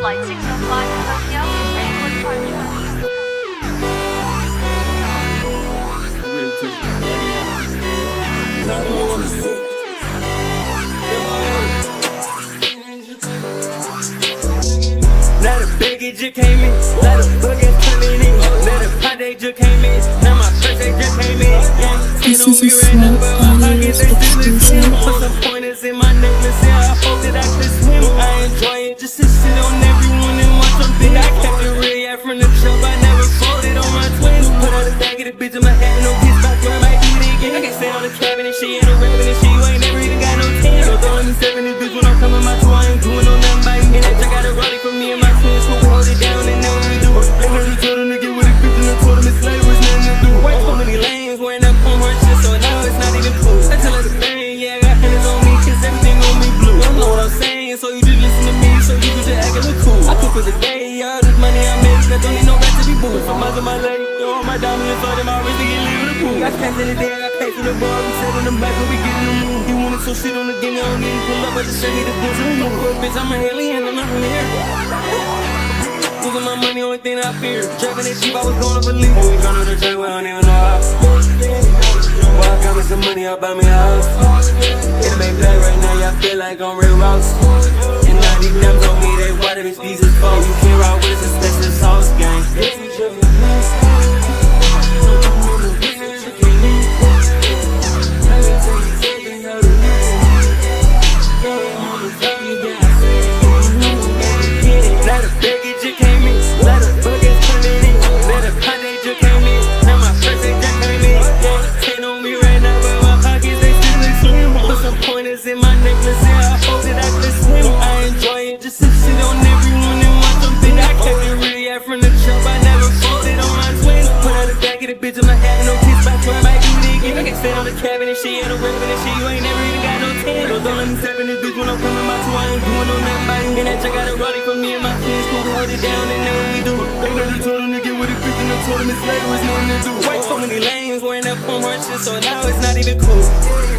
Flight 605 to Tokyo, biggie just came in, now the boogie coming in, now the pot just came in, now my first just came in. Yeah, you know is a me again. I can stay on the cabin and she ain't no rapping and she you ain't never even got no ten. So throwing me seven this bitch when I'm coming my two, I ain't doing no nothing by you. And I got a rollie for me and my twins, who hold it down and what we do. Ain't no told him to get with a bitch and I told him it's late, was nothing to do. White so many lanes, wearing that pump her shit, so now it's not even cool. I tell her to bang, yeah, I got hands on me, cause everything on me blue. You know what I'm saying, so you just listen to me, so you can just act a little cool. I cook for the day, all this money I make, I don't need no rest to be booed. From eyes on my leg, yo, all my diamonds, all in my wrist, to get leave pool. Got cash in the day, I paid for the bar, we sit on the back when we get in the mood. He wanted some shit on the game, I don't to pull up, I just send me the boots. You know what, bitch, I'm a alien, I'm not here. Losing my money, only thing I fear. Driving that Jeep, I was going to believe. When we gone to the track, we don't even know how. Boy, I got me some money, I'll buy me a house. It make black right now, y'all feel like I'm real Ross. Out of the bitch in my hat, no kiss back, do it again. I can stand on the cabin and she ain't no rapping and she, you ain't never even got no. So don't let me step in this bitch when I'm coming my two, I ain't doing no nothing. And that check got a rolling for me and my kids, who hold it down and know what we do. They you told him to get with a bitch and I told him it's late, was nothing to do. White so many lanes, wearing that pump her so now it's not even cool.